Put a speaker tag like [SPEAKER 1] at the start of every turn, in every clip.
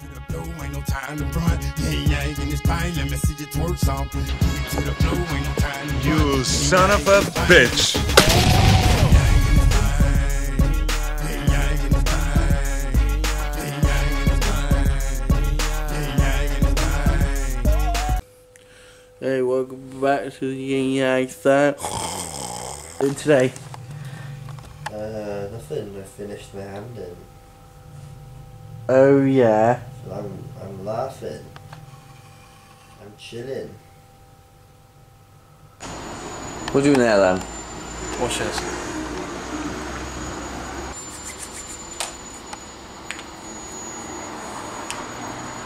[SPEAKER 1] to the flow, ain't no time to run. Yeah, yank in this pain, let me see you twerk something. To the flow, ain't no time to run.
[SPEAKER 2] You son of a bitch.
[SPEAKER 3] Hey, welcome back to the YingYang Thang. And today,
[SPEAKER 4] Uh, nothing. I finished my hand in.
[SPEAKER 3] oh yeah,
[SPEAKER 4] So I'm, I'm laughing. I'm chilling.
[SPEAKER 3] what are you doing there then?
[SPEAKER 5] Watch this.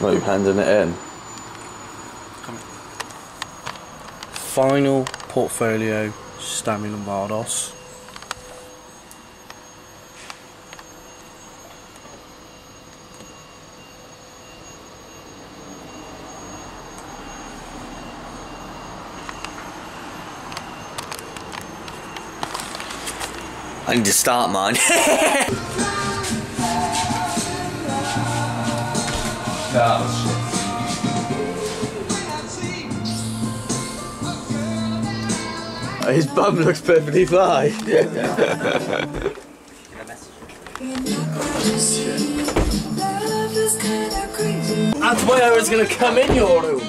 [SPEAKER 3] What, you handing it in?
[SPEAKER 5] Final portfolio, Stanley Lombardos.
[SPEAKER 6] I need to start mine.
[SPEAKER 3] Oh, his bum looks perfectly fine.
[SPEAKER 5] That's why I was gonna come in your room.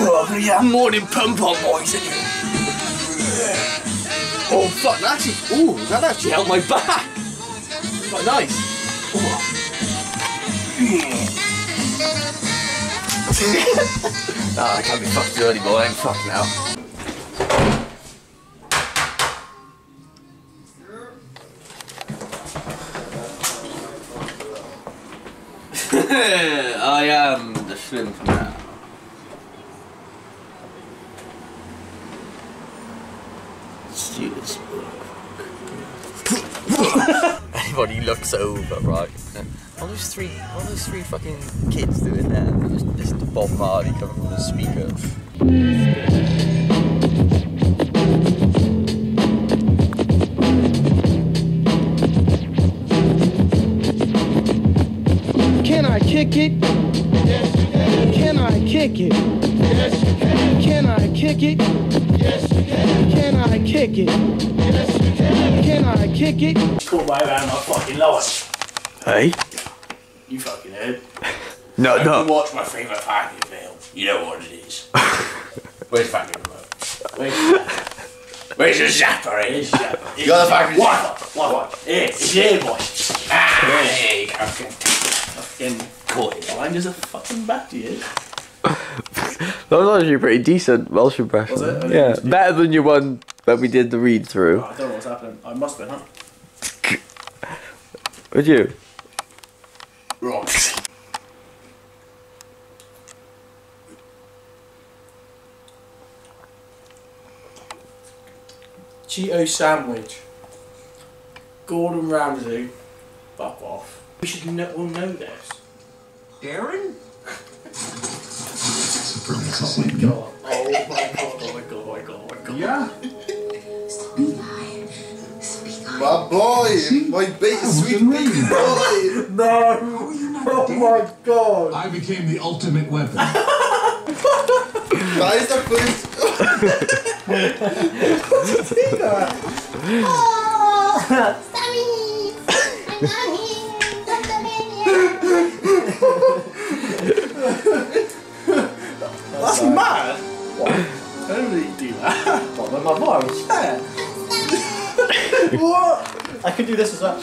[SPEAKER 6] oh, yeah, morning pump on, boys. Oh, fuck, that actually, ooh, that actually helped my back. Quite nice. Ah, I can't be fucked dirty, boy. I'm fucked now. I am the shrimp now. Students. Anybody looks over, right? All those three, all those three fucking kids doing that. Just listen to Bob Marley coming from the speaker.
[SPEAKER 7] Can I kick it? Yes, you can. Can I kick it? Yes, you can. Can I kick it? Yes, you can. Can I kick it? Yes, you can. Can I kick it?
[SPEAKER 5] Caught my around my fucking life.
[SPEAKER 3] Hey?
[SPEAKER 5] You fucking heard.
[SPEAKER 3] No,
[SPEAKER 5] You
[SPEAKER 3] no.
[SPEAKER 5] watch my favourite fucking film. You know what it is. Where's fucking remote? Where's, Where's the zapper? Here's the zapper. You
[SPEAKER 6] got the fucking
[SPEAKER 5] What? What? What? Here, it's here, boy. Ah, there you go. Fucking, fucking caught it. Mine is a fucking back to you.
[SPEAKER 3] That was actually a pretty decent Welsh impression.
[SPEAKER 5] Was it?
[SPEAKER 3] Yeah,
[SPEAKER 5] didn't-
[SPEAKER 3] better than your one when we did the read through.
[SPEAKER 5] Oh, I don't know what's happening. I must have been, huh?
[SPEAKER 3] Would you?
[SPEAKER 5] Right. Cheeto sandwich. Gordon Ramsay. Fuck off. We should know, all know this. Darren? Oh my god. Oh my god. Oh my god. Oh my god. Oh my god.
[SPEAKER 2] Yeah?
[SPEAKER 4] My boy! My big sweet baby boy!
[SPEAKER 5] No! Oh my god.
[SPEAKER 2] I became the ultimate weapon.
[SPEAKER 4] That is the first.
[SPEAKER 5] That's mad! What? I don't really do that.
[SPEAKER 6] What, with my voice?
[SPEAKER 5] Yeah. what?
[SPEAKER 6] I could do this as well.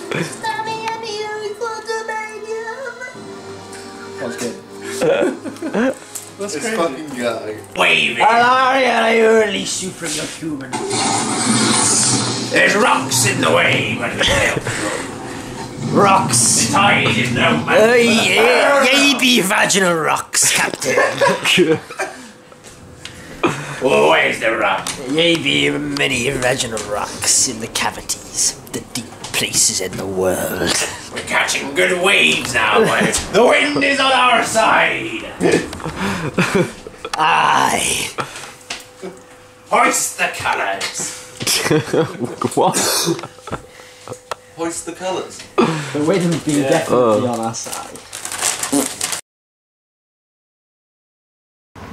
[SPEAKER 6] That's good.
[SPEAKER 5] That's
[SPEAKER 4] This
[SPEAKER 5] crazy.
[SPEAKER 4] fucking guy.
[SPEAKER 6] Waving. I early superhuman.
[SPEAKER 5] There's rocks in the way, but
[SPEAKER 6] Rocks.
[SPEAKER 5] the tide is no
[SPEAKER 6] Uh,
[SPEAKER 5] match.
[SPEAKER 6] yeah, yeah, be vaginal rocks, Captain.
[SPEAKER 5] Oh, where's the rock?
[SPEAKER 6] Yea, be many vaginal rocks in the cavities, the deep places in the world.
[SPEAKER 5] We're catching good waves now, but the wind is on our side.
[SPEAKER 6] Aye.
[SPEAKER 5] Hoist the colours.
[SPEAKER 3] what?
[SPEAKER 4] Hoist the colours.
[SPEAKER 5] The wind's been
[SPEAKER 4] Yeah.
[SPEAKER 5] definitely oh. on our side.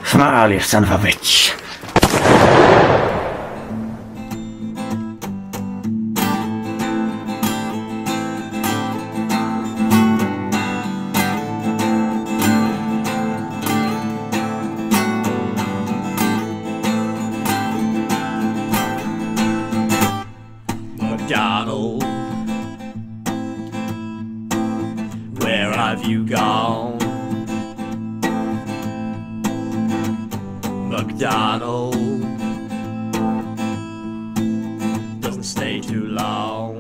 [SPEAKER 7] Smile, you son of a bitch.
[SPEAKER 8] McDonald, where have you gone? McDonald doesn't stay too long.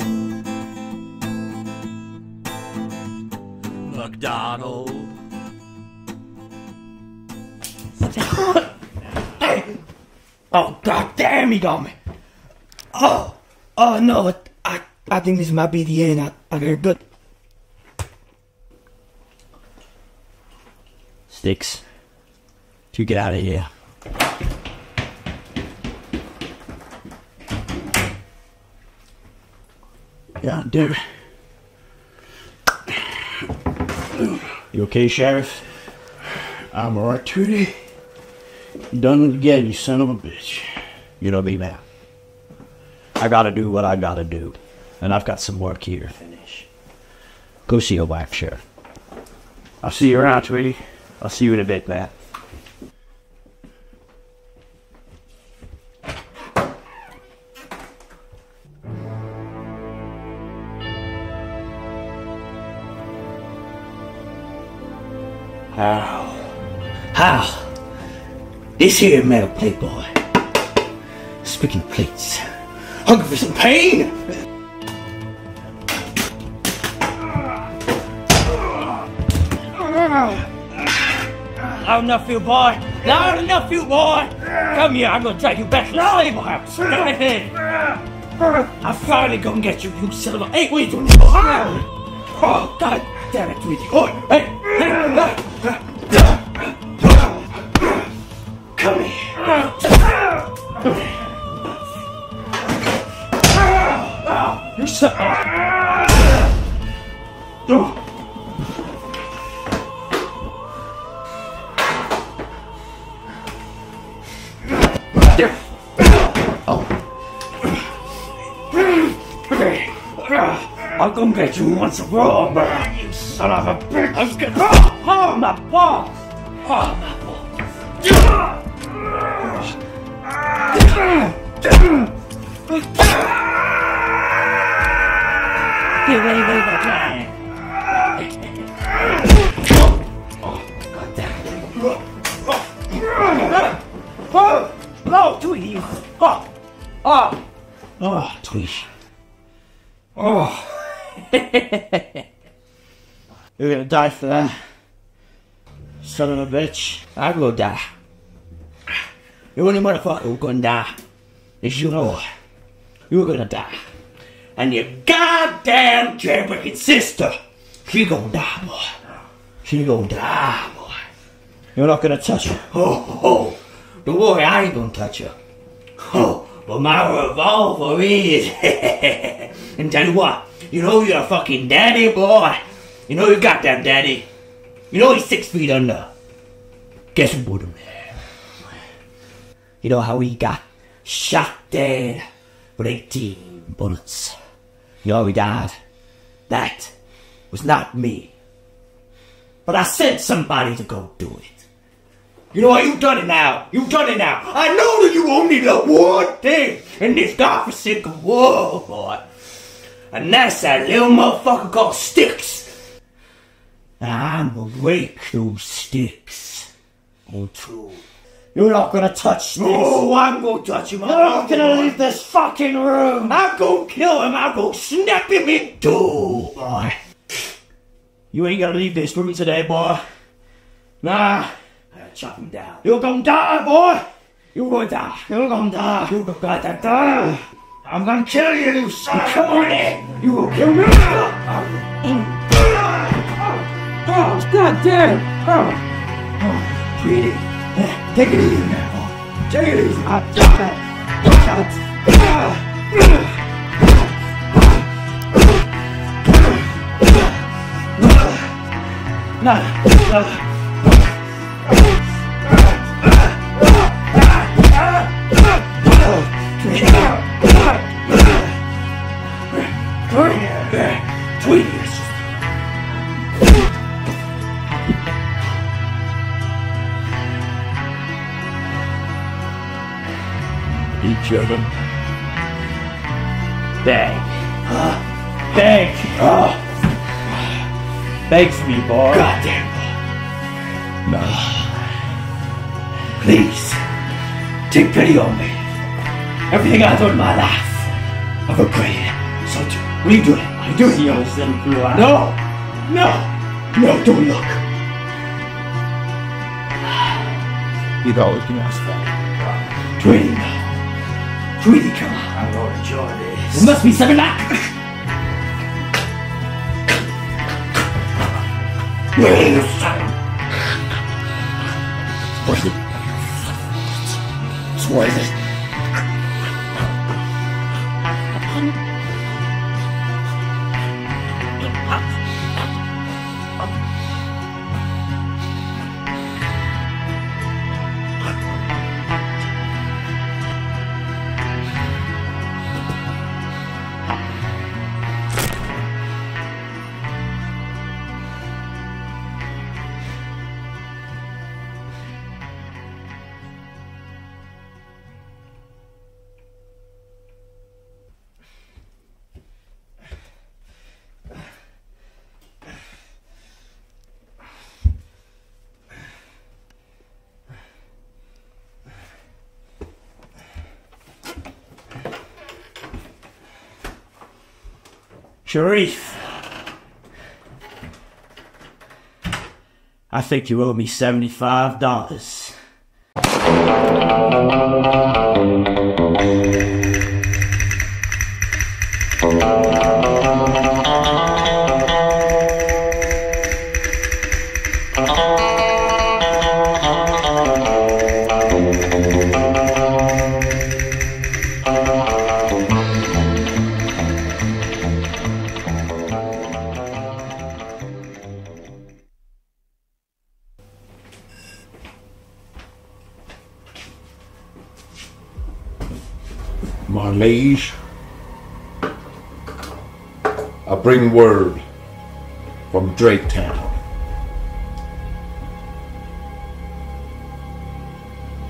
[SPEAKER 8] McDonald.
[SPEAKER 7] Oh, god damn, he got me. Oh, oh no, I, I think this might be the end. I, I got good. Sticks, you get out of here. Yeah, dude. You okay, Sheriff? I'm alright, Tootie. You done it again, you son of a bitch. You know me, man. I gotta do what I gotta do. And I've got some work here to finish. Go see your wife, Sheriff. I'll see you around, Tweety. I'll see you in a bit, man. How? How? This here metal plate boy. Speaking plates. Hungry for some pain? Loud enough, you boy. Loud enough, you boy. Come here, I'm gonna drag you back to the stable house. Go ahead. I'm finally gonna get you, you son of a. Hey, what are you doing? Oh, god damn it, Tweety. Oh, hey, hey. Come here. You son I'm gonna get you once and for all, man. You son of a bitch. I'm gonna. Oh, oh my balls. Oh, my Get ready, ready, ready. Oh, no, Tweety. Oh, oh, oh, Tweety. Oh. You're gonna die for that. Son of a bitch. I will die. The only motherfucker who gonna die is you know. You're gonna die. And your goddamn jailbreaking sister, she gonna die, boy. She gonna die, boy. You're not gonna touch her. Oh, oh. Don't worry, I ain't gonna touch her. Oh, but my revolver is. and tell you what, you know you're a fucking daddy, boy. You know you got that daddy. You know he's six feet under. Guess who put him there? You know how he got shot dead with 18 bullets. You know he died? That was not me. But I sent somebody to go do it. You know what? You've done it now. You've done it now. I know that you only love one thing in this godforsaken world, boy. And that's that little motherfucker called Sticks. And I'm gonna break those sticks in two. You're not gonna touch this. Oh, I'm gonna touch him. You're not gonna leave this fucking room. I'm gonna kill him. I'm gonna snap him in two, boy. You ain't gonna leave this room today, boy. Nah. I gotta chop him down. You're gonna die, boy. You're gonna die. You're gonna die. You're gonna die. I'm gonna kill you, you son of a bitch! You will kill me! Oh, God damn it! Oh, oh. Take it easy now. Take it easy. Uh, uh, Shots. No, no.
[SPEAKER 8] Each of them. Beg. Beg. Beg for me, boy.
[SPEAKER 7] Goddamn.
[SPEAKER 8] No.
[SPEAKER 7] Please, take pity on me. Everything I've done in my life, I've regretted. So, do- what are you doing? What are you doing?
[SPEAKER 8] You'll send through our
[SPEAKER 7] No, no, no, don't look.
[SPEAKER 8] You'd always been asked that.
[SPEAKER 7] Tweety, no. Tweety, come on.
[SPEAKER 8] I'm gonna enjoy this.
[SPEAKER 7] There must be seven like. Where's
[SPEAKER 8] What's it?
[SPEAKER 7] What is it?
[SPEAKER 8] Sheriff. I think you owe me $75.
[SPEAKER 2] Liege, I bring word from Drake Town.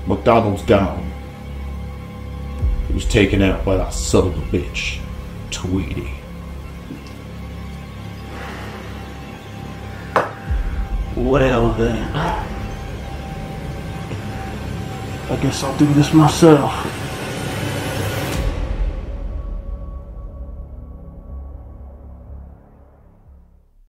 [SPEAKER 2] McDonald's gone. He was taken out by that son of a bitch, Tweety.
[SPEAKER 8] Well then. I guess I'll do this myself.